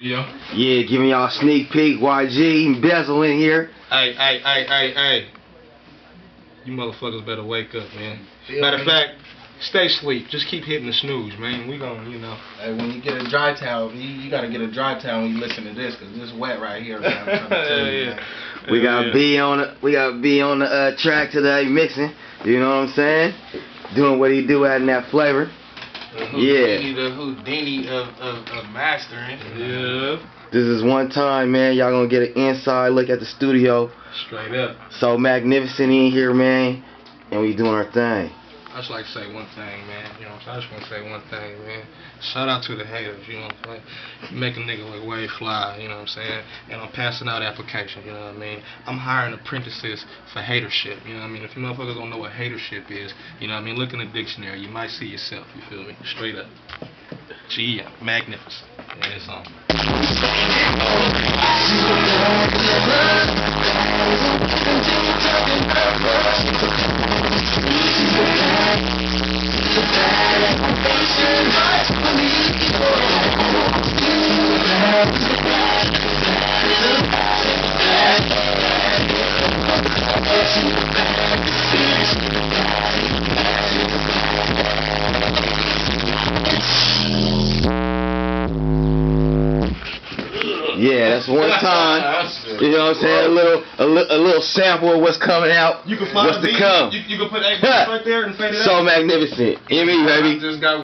Yeah. Yeah, giving y'all a sneak peek. YG, Bezel in here. Hey, hey, hey, hey, hey. You motherfuckers better wake up, man. Feel Matter of fact, stay asleep. Just keep hitting the snooze, man. We gonna, you know. Hey, when you get a dry towel, you, you gotta get a dry towel when you listen to this, cause this wet right here. Man, I'm trying to tell you, man. We got B on the we got B on the uh, track today mixing. You know what I'm saying? Doing what he do adding that flavor. Yeah. Houdini, the Houdini of, of, of mastering. Yeah. This is one time, man. Y'all gonna get an inside look at the studio. Straight up. So magnificent in here, man. And we doing our thing. I just like to say one thing, man. You know what I'm saying? I just want to say one thing, man. Shout out to the haters, you know what I'm saying? Make a nigga look way fly, you know what I'm saying? And I'm passing out applications, you know what I mean? I'm hiring apprentices for hatership, you know what I mean? If you motherfuckers don't know what hatership is, you know what I mean? Look in the dictionary, you might see yourself, you feel me? Straight up. Gee, magnificent. Yeah, it's on. Yeah, that's one time. You know what I'm saying? A little a, li- a little sample of what's coming out. You can What's to come. You, you can put A right there and fade it So magnificent. Hear me, baby. I just got